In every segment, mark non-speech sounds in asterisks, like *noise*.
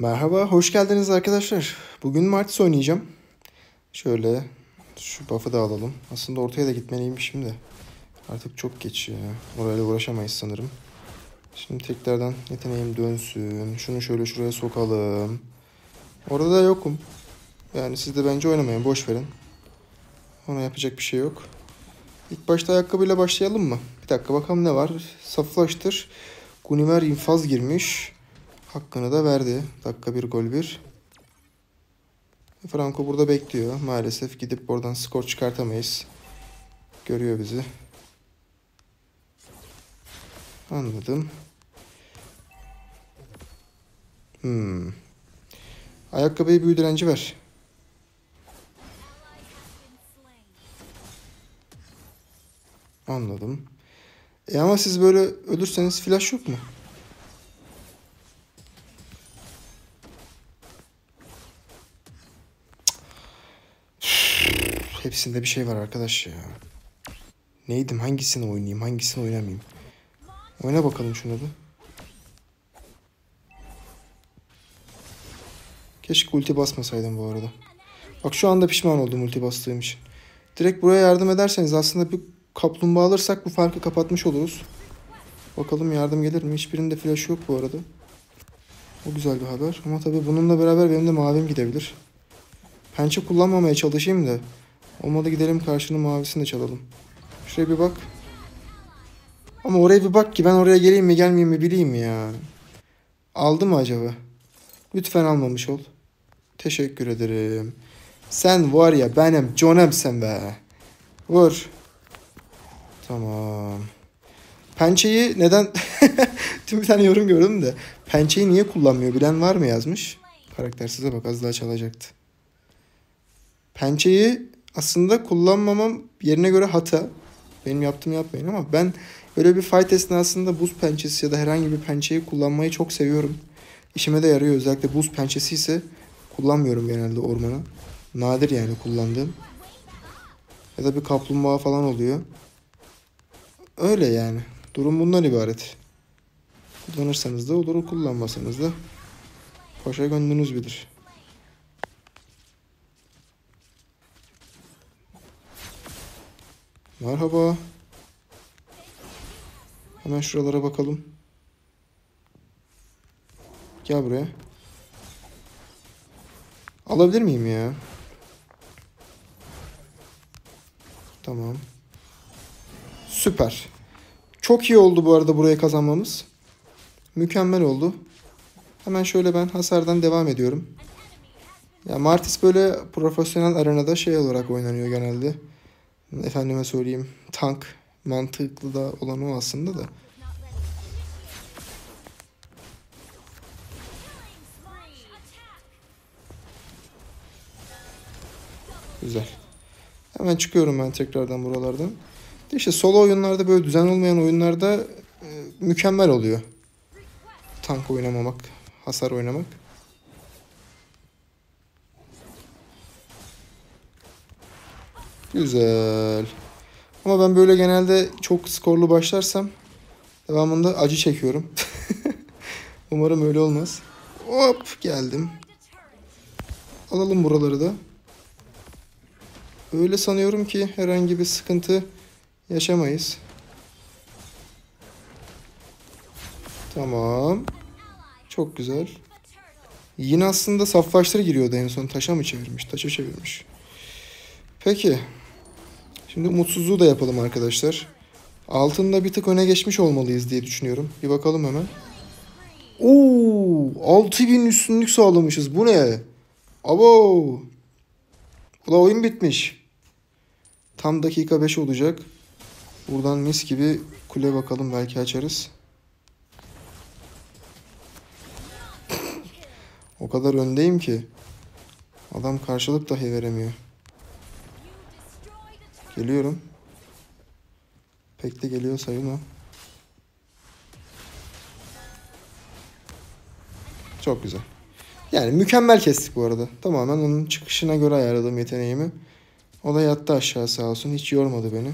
Merhaba, hoş geldiniz arkadaşlar. Bugün Martis oynayacağım. Şöyle şu buff'ı da alalım. Aslında ortaya da gitmeliymişim de. Artık çok geç ya. Orayla uğraşamayız sanırım. Şimdi tekrardan yeteneğim dönsün. Şunu şöyle şuraya sokalım. Orada da yokum. Yani siz de bence oynamayın, boş verin. Ona yapacak bir şey yok. İlk başta ayakkabıyla başlayalım mı? Bir dakika bakalım ne var. Saflaştır. Gunimer infaz girmiş. Hakkını da verdi. Dakika bir gol bir. Franco burada bekliyor. Maalesef gidip oradan skor çıkartamayız. Görüyor bizi. Anladım. Hmm. Ayakkabıyı büyü direnci ver. Anladım. E ama siz böyle ölürseniz flash yok mu? Hepsinde bir şey var arkadaş ya. Neydim? Hangisini oynayayım? Hangisini oynamayayım? Oyna bakalım şunu da. Keşke ulti basmasaydım bu arada. Bak şu anda pişman oldum ulti bastığım için. Direkt buraya yardım ederseniz aslında bir kaplumbağa alırsak bu farkı kapatmış oluruz. Bakalım yardım gelir mi? Hiçbirinde flash yok bu arada. O güzel bir haber. Ama tabii bununla beraber benim de mavim gidebilir. Pençe kullanmamaya çalışayım da. Olmadı gidelim karşının mavisini de çalalım. Şuraya bir bak. Ama oraya bir bak ki ben oraya geleyim mi gelmeyeyim mi bileyim ya. Aldı mı acaba? Lütfen almamış ol. Teşekkür ederim. Sen var ya benim canımsın be. Vur. Tamam. Pençeyi neden... *laughs* Tüm bir tane yorum gördüm de. Pençeyi niye kullanmıyor bilen var mı yazmış. Karaktersize bak az daha çalacaktı. Pençeyi aslında kullanmamam yerine göre hata. Benim yaptığımı yapmayın ama ben öyle bir fight esnasında buz pençesi ya da herhangi bir pençeyi kullanmayı çok seviyorum. İşime de yarıyor. Özellikle buz pençesi ise kullanmıyorum genelde ormana. Nadir yani kullandığım. Ya da bir kaplumbağa falan oluyor. Öyle yani. Durum bundan ibaret. Kullanırsanız da olur, kullanmasanız da paşa gönlünüz bilir. Merhaba. Hemen şuralara bakalım. Gel buraya. Alabilir miyim ya? Tamam. Süper. Çok iyi oldu bu arada buraya kazanmamız. Mükemmel oldu. Hemen şöyle ben hasardan devam ediyorum. Ya Martis böyle profesyonel arenada şey olarak oynanıyor genelde. Efendime söyleyeyim tank mantıklı da olan o aslında da. Güzel. Hemen çıkıyorum ben tekrardan buralardan. İşte solo oyunlarda böyle düzen olmayan oyunlarda e, mükemmel oluyor. Tank oynamamak, hasar oynamak. Güzel. Ama ben böyle genelde çok skorlu başlarsam devamında acı çekiyorum. *laughs* Umarım öyle olmaz. Hop geldim. Alalım buraları da. Öyle sanıyorum ki herhangi bir sıkıntı yaşamayız. Tamam. Çok güzel. Yine aslında saflaştır giriyordu en son. Taşa mı çevirmiş? Taşa çevirmiş. Peki. Şimdi umutsuzluğu da yapalım arkadaşlar. Altında bir tık öne geçmiş olmalıyız diye düşünüyorum. Bir bakalım hemen. Oo, 6000 üstünlük sağlamışız. Bu ne? Abo. Ula oyun bitmiş. Tam dakika 5 olacak. Buradan mis gibi kule bakalım belki açarız. o kadar öndeyim ki. Adam karşılık dahi veremiyor. Geliyorum. Pek de geliyor sayılma. Çok güzel. Yani mükemmel kestik bu arada. Tamamen onun çıkışına göre ayarladım yeteneğimi. O da yattı aşağı sağ olsun. Hiç yormadı beni.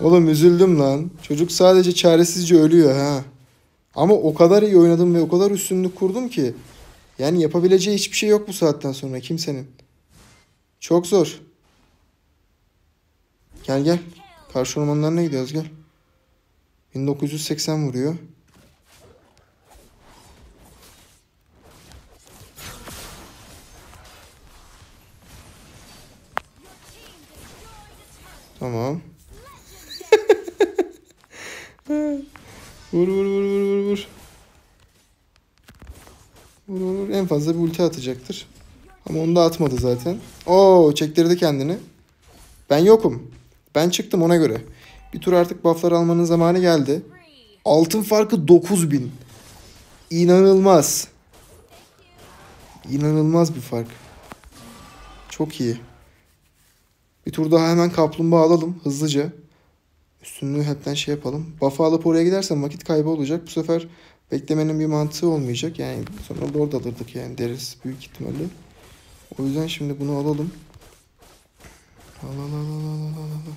Oğlum üzüldüm lan. Çocuk sadece çaresizce ölüyor ha. Ama o kadar iyi oynadım ve o kadar üstünlük kurdum ki. Yani yapabileceği hiçbir şey yok bu saatten sonra kimsenin. Çok zor. Gel gel. Karşı ormanlarına gidiyoruz gel. 1980 vuruyor. Tamam. *laughs* vur vur vur. Vur vur vur. Fazla bir ulti atacaktır. Ama onu da atmadı zaten. Oo çektirdi kendini. Ben yokum. Ben çıktım ona göre. Bir tur artık bufflar almanın zamanı geldi. Altın farkı 9000. İnanılmaz. İnanılmaz bir fark. Çok iyi. Bir tur daha hemen kaplumbağa alalım hızlıca. Üstünlüğü hepten şey yapalım. Buff'ı alıp oraya gidersem vakit kaybı olacak. Bu sefer beklemenin bir mantığı olmayacak. Yani sonra lord alırdık yani deriz büyük ihtimalle. O yüzden şimdi bunu alalım. Al al al al al al al.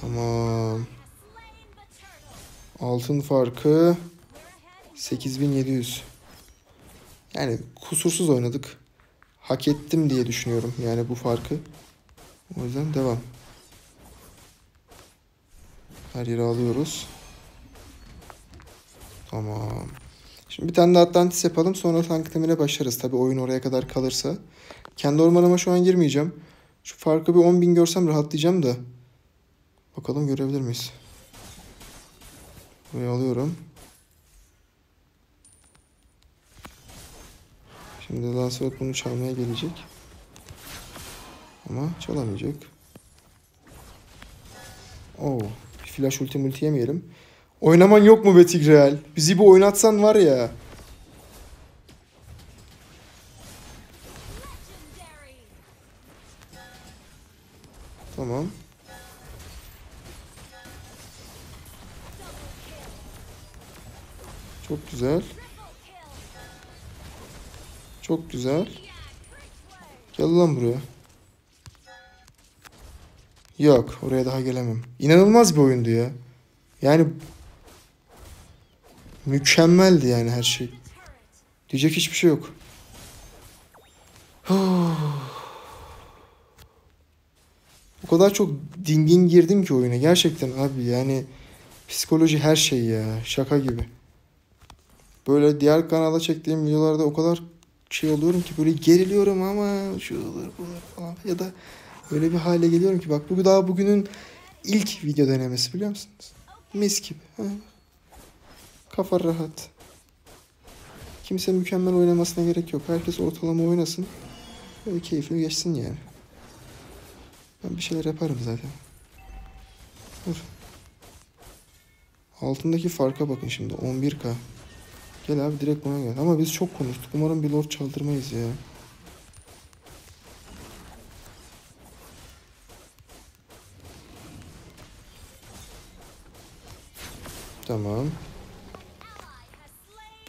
Tamam. Altın farkı 8700. Yani kusursuz oynadık. Hak ettim diye düşünüyorum yani bu farkı. O yüzden devam. Her yeri alıyoruz. Tamam. Şimdi bir tane de Atlantis yapalım sonra tank temine başlarız. Tabi oyun oraya kadar kalırsa. Kendi ormanıma şu an girmeyeceğim. Şu farkı bir 10.000 görsem rahatlayacağım da. Bakalım görebilir miyiz? Buraya alıyorum. Şimdi Lancelot bunu çalmaya gelecek. Ama çalamayacak. Oo, flash ulti multi yemeyelim. Oynaman yok mu be Tigreal? Bizi bu oynatsan var ya. Tamam. Çok güzel. Çok güzel. Gel lan buraya. Yok oraya daha gelemem. İnanılmaz bir oyundu ya. Yani mükemmeldi yani her şey. Diyecek hiçbir şey yok. *sighs* o kadar çok dingin girdim ki oyuna. Gerçekten abi yani psikoloji her şey ya. Şaka gibi. Böyle diğer kanala çektiğim videolarda o kadar şey oluyorum ki böyle geriliyorum ama şu olur bu olur falan ya da öyle bir hale geliyorum ki bak bu daha bugünün ilk video denemesi biliyor musunuz? Mis gibi. Ha. Kafa rahat. Kimse mükemmel oynamasına gerek yok. Herkes ortalama oynasın. Böyle keyifli geçsin yani. Ben bir şeyler yaparım zaten. Dur. Altındaki farka bakın şimdi. 11k. Gel abi direkt buna gel. Ama biz çok konuştuk. Umarım bir lord çaldırmayız ya. Tamam.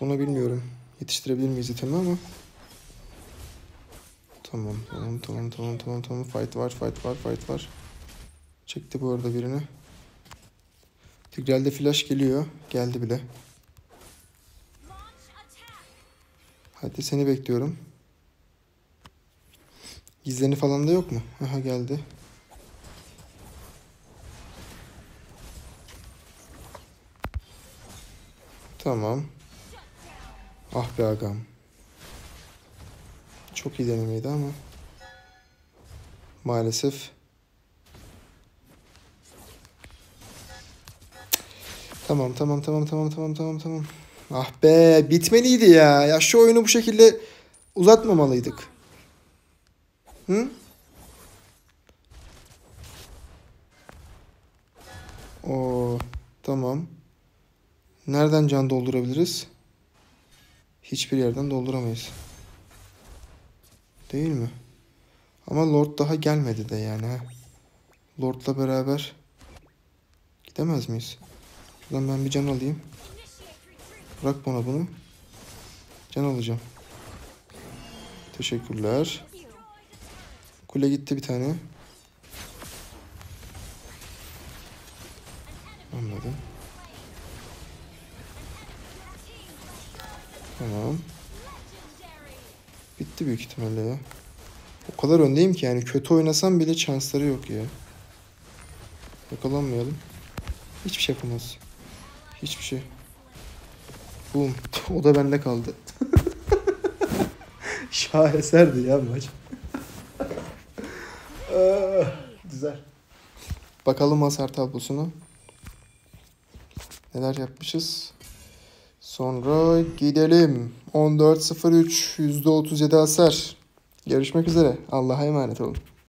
Bunu bilmiyorum. Yetiştirebilir miyiz itemi ama. Tamam, tamam, tamam, tamam, tamam, tamam. Fight var, fight var, fight var. Çekti bu arada birini. Tigrel'de flash geliyor. Geldi bile. Hadi seni bekliyorum. Gizleni falan da yok mu? Aha geldi. Tamam. Ah be agam. Çok iyi denemeydi ama. Maalesef. Tamam tamam tamam tamam tamam tamam tamam. Ah be bitmeliydi ya. Ya şu oyunu bu şekilde uzatmamalıydık. Hı? Oo tamam. Nereden can doldurabiliriz? Hiçbir yerden dolduramayız. Değil mi? Ama Lord daha gelmedi de yani. Lord'la beraber gidemez miyiz? Şuradan ben bir can alayım. Bırak bana bunu. Can alacağım. Teşekkürler. Kule gitti bir tane. Anladım. Tamam. Bitti büyük ihtimalle ya. O kadar öndeyim ki yani kötü oynasam bile şansları yok ya. Yakalanmayalım. Hiçbir şey yapamaz. Hiçbir şey. Boom. *laughs* O da bende kaldı. *laughs* Şaheserdi ya maç. *laughs* Ah, Güzel. Bakalım hasar tablosuna. Neler yapmışız? Sonra gidelim. 14.03 %37 hasar. Görüşmek üzere. Allah'a emanet olun.